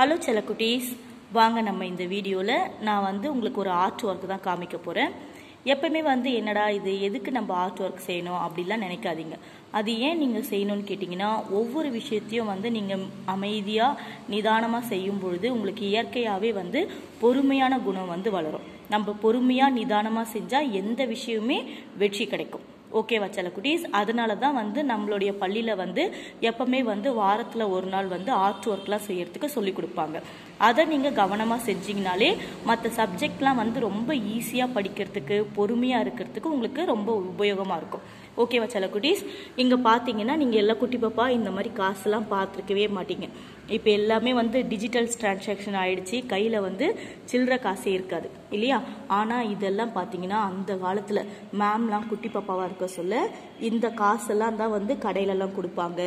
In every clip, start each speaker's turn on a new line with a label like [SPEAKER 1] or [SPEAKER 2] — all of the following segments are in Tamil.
[SPEAKER 1] ஹலோ செல்லக்குட்டீஸ் வாங்க நம்ம இந்த வீடியோவில் நான் வந்து உங்களுக்கு ஒரு ஆர்ட் ஒர்க் தான் காமிக்க போகிறேன் எப்பவுமே வந்து என்னடா இது எதுக்கு நம்ம ஆர்ட் ஒர்க் செய்யணும் அப்படிலாம் நினைக்காதீங்க. அது ஏன் நீங்கள் செய்யணும்னு கேட்டிங்கன்னா ஒவ்வொரு விஷயத்தையும் வந்து நீங்கள் அமைதியாக நிதானமாக செய்யும் பொழுது உங்களுக்கு இயற்கையாகவே வந்து பொறுமையான குணம் வந்து வளரும். நம்ம பொறுமையாக நிதானமாக செஞ்சால் எந்த விஷயமுமே வெற்றி கிடைக்கும். ஓகேவா குட்டீஸ். அதனால தான் வந்து நம்மளுடைய பள்ளியில் வந்து எப்பவுமே வந்து வாரத்தில் ஒரு நாள் வந்து ஆர்ட் ஒர்க்லாம் செய்யறதுக்கு சொல்லி கொடுப்பாங்க. அதை நீங்கள் கவனமாக செஞ்சீங்கனாலே மற்ற சப்ஜெக்ட்லாம் வந்து ரொம்ப ஈஸியாக படிக்கிறதுக்கு பொறுமையாக இருக்கிறதுக்கு உங்களுக்கு ரொம்ப உபயோகமாக இருக்கும். ஓகேவா குட்டீஸ். இங்கே பார்த்தீங்கன்னா நீங்கள் எல்லா குட்டி பாப்பா இந்த மாதிரி காசுலாம் பார்த்துருக்கவே மாட்டீங்க. இப்போ எல்லாமே வந்து டிஜிட்டல் டிரான்சாக்ஷன் ஆகிடுச்சு கையில் வந்து சில்லற காசே இருக்காது. இல்லையா? ஆனால் இதெல்லாம் பார்த்தீங்கன்னா அந்த காலத்தில் மேம்லாம் குட்டி பாப்பாவாக இருக்க சொல்ல இந்த காசெல்லாம் தான் வந்து கடையிலலாம் கொடுப்பாங்க.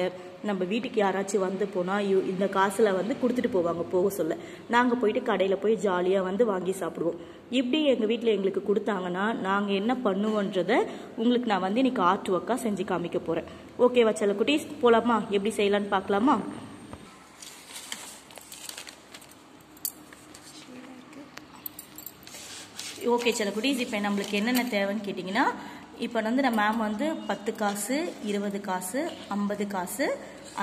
[SPEAKER 1] நம்ம வீட்டுக்கு யாராச்சும் வந்து போனால் இந்த காசில் வந்து கொடுத்துட்டு போவாங்க போக சொல்ல. நாங்கள் போயிட்டு கடையில் போய் ஜாலியாக வந்து வாங்கி சாப்பிடுவோம். இப்படி எங்கள் வீட்டில் எங்களுக்கு கொடுத்தாங்கன்னா நாங்கள் என்ன பண்ணுவோன்றதை உங்களுக்கு நான் வந்து இன்னைக்கு ஆர்ட் ஒர்க்காக செஞ்சு காமிக்க போகிறேன் ஓகேவா செல்ல குட்டீஸ்? போகலாமா எப்படி செய்யலான்னு பார்க்கலாமா? ஓகே சில குட்டீஸ் இப்போ நம்மளுக்கு என்னென்ன தேவைன்னு கேட்டிங்கன்னா இப்போ வந்து நம்ம மேம் வந்து பத்து காசு இருபது காசு ஐம்பது காசு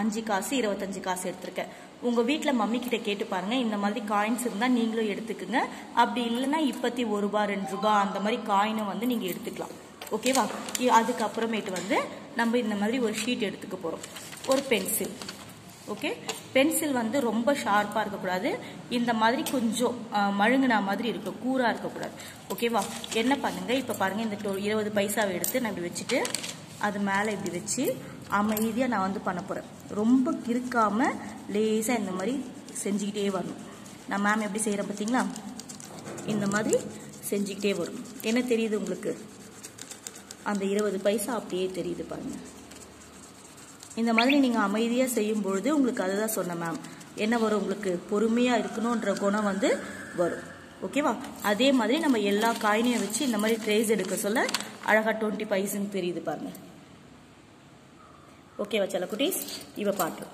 [SPEAKER 1] அஞ்சு காசு இருபத்தஞ்சு காசு எடுத்திருக்கேன். உங்கள் வீட்டில் மம்மி கிட்ட கேட்டு பாருங்கள் இந்த மாதிரி காயின்ஸ் இருந்தால் நீங்களும் எடுத்துக்குங்க. அப்படி இல்லைன்னா இப்போத்தி ஒரு ரூபா ரெண்டு ரூபா அந்த மாதிரி காயினும் வந்து நீங்கள் எடுத்துக்கலாம். ஓகேவா அதுக்கப்புறமேட்டு வந்து நம்ம இந்த மாதிரி ஒரு ஷீட் எடுத்துக்க போகிறோம் ஒரு பென்சில் ஓகே பென்சில் வந்து ரொம்ப ஷார்ப்பாக இருக்கக்கூடாது. இந்த மாதிரி கொஞ்சம் மழுங்கினா மாதிரி இருக்கும் கூராக இருக்கக்கூடாது. ஓகேவா என்ன பண்ணுங்கள் இப்போ பாருங்கள் இந்த இருபது பைசாவை எடுத்து நான் இப்படி வச்சுட்டு அது மேலே இப்படி வச்சு அமைதியாக நான் வந்து பண்ண போகிறேன் ரொம்ப கிறுக்காமல் லேசாக இந்த மாதிரி செஞ்சுக்கிட்டே வரணும். நான் மேம் எப்படி செய்கிறேன் பார்த்தீங்களா இந்த மாதிரி செஞ்சுக்கிட்டே வரும் என்ன தெரியுது உங்களுக்கு? அந்த இருபது பைசா அப்படியே தெரியுது பாருங்கள் இந்த மாதிரி நீங்கள் அமைதியாக செய்யும் பொழுது உங்களுக்கு அதுதான் சொன்னேன் மேம் என்ன வரும்? உங்களுக்கு பொறுமையாக இருக்கணுன்ற குணம் வந்து வரும். ஓகேவா அதே மாதிரி நம்ம எல்லா காயினையும் வச்சு இந்த மாதிரி ட்ரேஸ் எடுக்க சொல்ல அழகாக டுவெண்ட்டி பைசுன்னு தெரியுது பாருங்க. ஓகேவா செல்ல குட்டீஸ் இவ பாட்டு.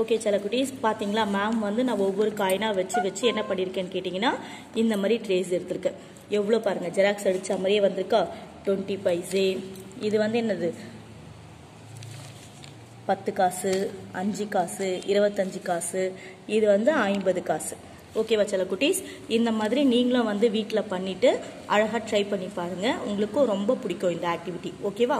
[SPEAKER 1] ஓகே சில குட்டீஸ் பார்த்தீங்களா மேம் வந்து நான் ஒவ்வொரு காயினாக வச்சு வச்சு என்ன பண்ணியிருக்கேன்னு கேட்டிங்கன்னா இந்த மாதிரி ட்ரேஸ் எடுத்திருக்கேன் எவ்வளோ பாருங்கள் ஜெராக்ஸ் அடித்த மாதிரியே வந்திருக்கா? டுவெண்ட்டி பைசே இது வந்து என்னது? பத்து காசு அஞ்சு காசு இருபத்தஞ்சு காசு இது வந்து ஐம்பது காசு. ஓகேவா சில குட்டீஸ்? இந்த மாதிரி நீங்களும் வந்து வீட்டில் பண்ணிவிட்டு அழகாக ட்ரை பண்ணி பாருங்கள் உங்களுக்கும் ரொம்ப பிடிக்கும் இந்த ஆக்டிவிட்டி ஓகேவா